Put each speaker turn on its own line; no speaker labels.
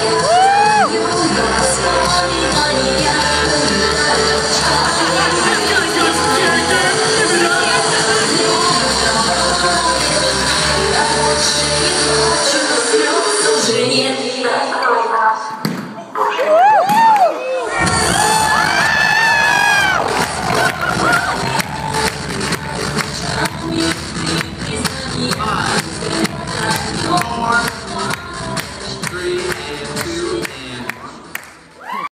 Woo!
into